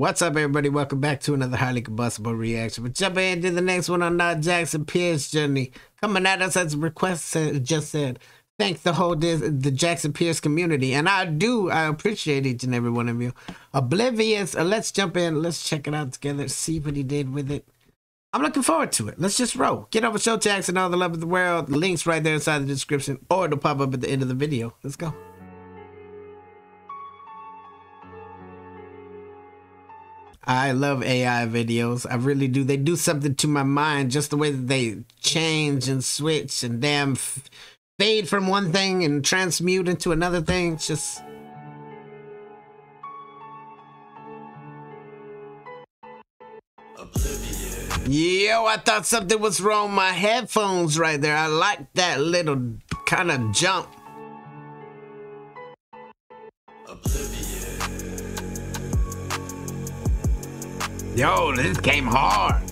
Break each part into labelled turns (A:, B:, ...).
A: What's up, everybody? Welcome back to another highly combustible reaction. But jumping into the next one on that Jackson Pierce journey. Coming at us as a request just said. Thank the whole the Jackson Pierce community. And I do, I appreciate each and every one of you. Oblivious, uh, let's jump in. Let's check it out together. See what he did with it. I'm looking forward to it. Let's just roll. Get over Show Jackson, all the love of the world. Links right there inside the description, or it'll pop up at the end of the video. Let's go. I love AI videos. I really do. They do something to my mind, just the way that they change and switch and damn fade from one thing and transmute into another thing. It's just. Yo, I thought something was wrong my headphones right there. I like that little kind of jump. Yo, this came hard.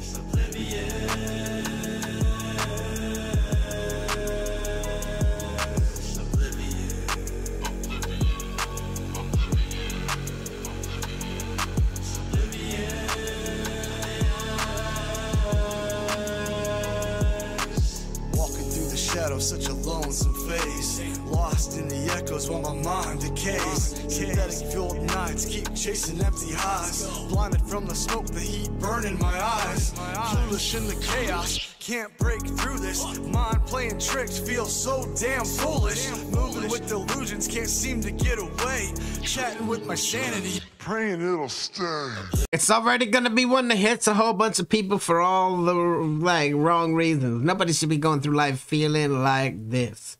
B: such a Lost in the echoes while my mind decays. Synthetic fueled nights keep chasing empty highs. Blinded from the smoke, the heat burning my eyes. Clueless in the chaos, can't break through this. Mind playing tricks feels so damn foolish. Moving with delusions, can't seem to get away. Chatting with my sanity, praying it'll stay.
A: It's already gonna be one that hits a whole bunch of people for all the like wrong reasons. Nobody should be going through life feeling like this.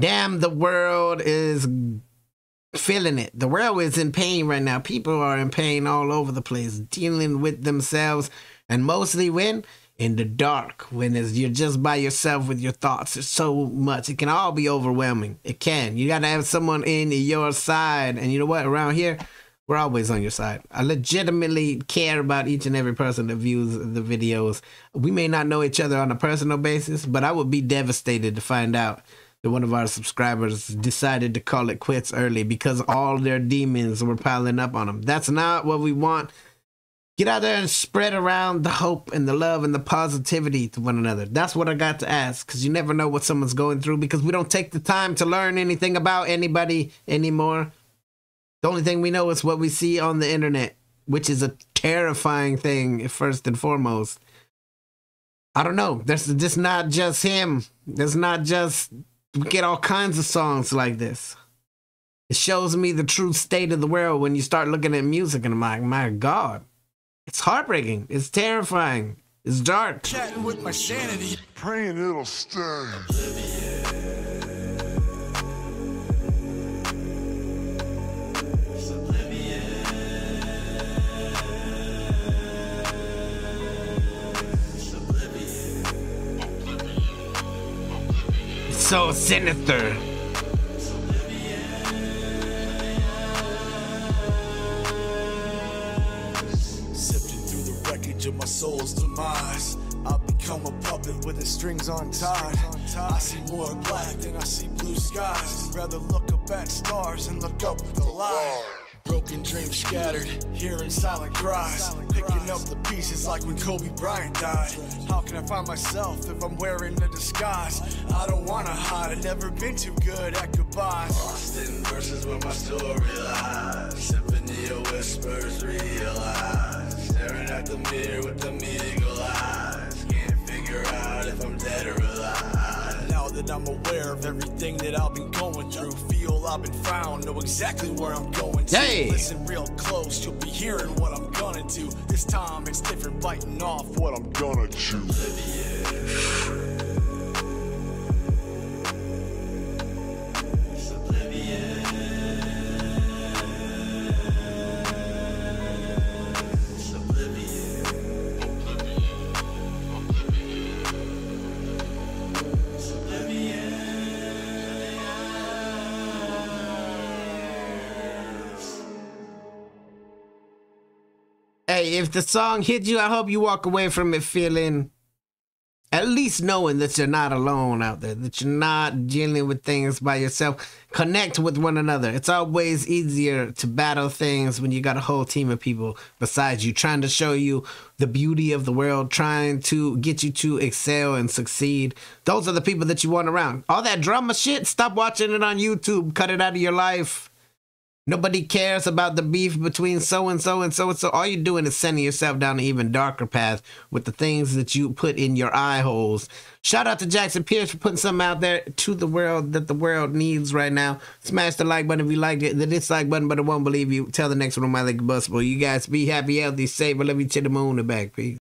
A: Damn, the world is feeling it. The world is in pain right now. People are in pain all over the place, dealing with themselves, and mostly when in the dark when you're just by yourself with your thoughts. There's so much. It can all be overwhelming. It can. You got to have someone in your side. And you know what? Around here, we're always on your side. I legitimately care about each and every person that views the videos. We may not know each other on a personal basis, but I would be devastated to find out that one of our subscribers decided to call it quits early because all their demons were piling up on them. That's not what we want Get out there and spread around the hope and the love and the positivity to one another. That's what I got to ask because you never know what someone's going through because we don't take the time to learn anything about anybody anymore. The only thing we know is what we see on the internet, which is a terrifying thing, first and foremost. I don't know. There's just not just him. There's not just. We get all kinds of songs like this. It shows me the true state of the world when you start looking at music, and I'm like, my God. It's heartbreaking. It's terrifying. It's dark.
B: Chatting with my sanity, praying it'll stay.
A: so sinister.
B: My soul's demise. I become a puppet with the strings untied. I see more black than I see blue skies. Rather look up at stars and look up the light. Broken dreams scattered, hearing silent cries. Picking up the pieces like when Kobe Bryant died. How can I find myself if I'm wearing a disguise? I don't wanna hide, I've never been too good at goodbyes. Lost in verses where my story lies. Symphony of whispers realize the mirror with the eagle eyes. Can't figure out if I'm dead or alive. Now that I'm aware of everything that I've been going through, feel I've been found, know exactly where I'm going to.
A: Hey.
B: Listen real close, you'll be hearing what I'm gonna do. This time it's different, biting off what I'm gonna choose.
A: Hey, if the song hit you, I hope you walk away from it feeling at least knowing that you're not alone out there, that you're not dealing with things by yourself. Connect with one another. It's always easier to battle things when you got a whole team of people besides you trying to show you the beauty of the world, trying to get you to excel and succeed. Those are the people that you want around. All that drama shit, stop watching it on YouTube. Cut it out of your life. Nobody cares about the beef between so and so and so and so. All you're doing is sending yourself down an even darker path with the things that you put in your eye holes. Shout out to Jackson Pierce for putting something out there to the world that the world needs right now. Smash the like button if you liked it. The dislike button, but I won't believe you. Tell the next one on my like bus. You guys be happy, healthy, safe. I love you to the moon and back. Peace.